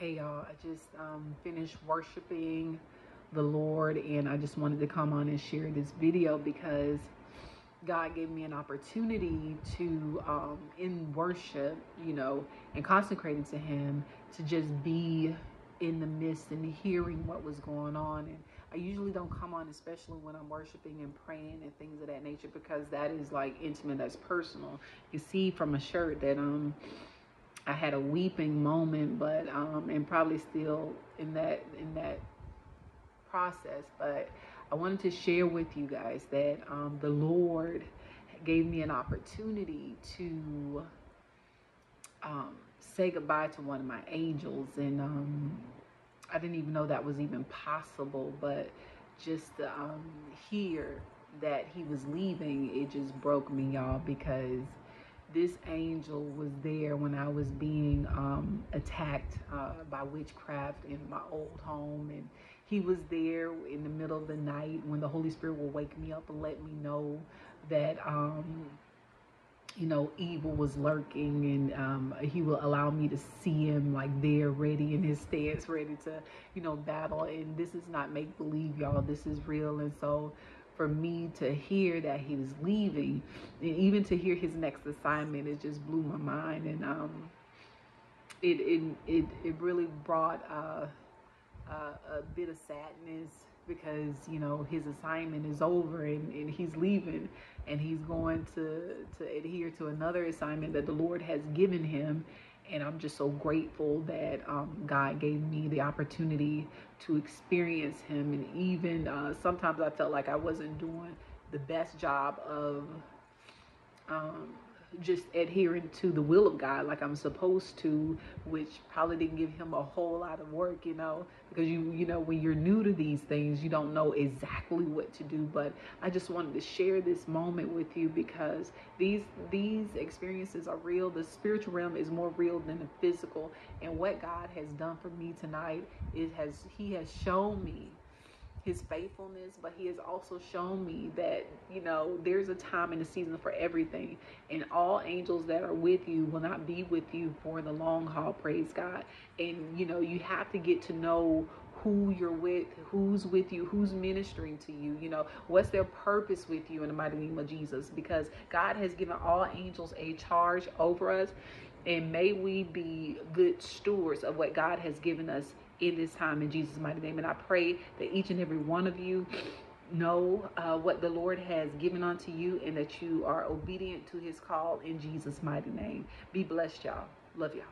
Hey y'all, I just um, finished worshiping the Lord and I just wanted to come on and share this video because God gave me an opportunity to, um, in worship, you know, and consecrating to Him, to just be in the midst and hearing what was going on. And I usually don't come on, especially when I'm worshiping and praying and things of that nature, because that is like intimate, that's personal. You see from a shirt that um I had a weeping moment, but um, and probably still in that in that process. But I wanted to share with you guys that um, the Lord gave me an opportunity to um, say goodbye to one of my angels, and um, I didn't even know that was even possible. But just to um, hear that he was leaving, it just broke me, y'all, because this angel was there when I was being um, attacked uh, by witchcraft in my old home. And he was there in the middle of the night when the Holy Spirit will wake me up and let me know that, um, you know, evil was lurking. And um, he will allow me to see him like there, ready in his stance, ready to, you know, battle. And this is not make believe, y'all. This is real. And so, for me to hear that he was leaving and even to hear his next assignment it just blew my mind. And um it it it, it really brought uh, uh, a bit of sadness because you know his assignment is over and, and he's leaving and he's going to to adhere to another assignment that the lord has given him and I'm just so grateful that um, God gave me the opportunity to experience Him. And even uh, sometimes I felt like I wasn't doing the best job of um, just adhering to the will of God like I'm supposed to, which probably didn't give him a whole lot of work, you know, because you, you know, when you're new to these things, you don't know exactly what to do. But I just wanted to share this moment with you because these these experiences are real. The spiritual realm is more real than the physical, and what God has done for me tonight is has He has shown me his faithfulness, but he has also shown me that, you know, there's a time and a season for everything. And all angels that are with you will not be with you for the long haul, praise God. And, you know, you have to get to know who you're with, who's with you, who's ministering to you, you know, what's their purpose with you in the mighty name of Jesus. Because God has given all angels a charge over us. And may we be good stewards of what God has given us in this time in Jesus' mighty name. And I pray that each and every one of you know uh, what the Lord has given unto you and that you are obedient to his call in Jesus' mighty name. Be blessed, y'all. Love y'all.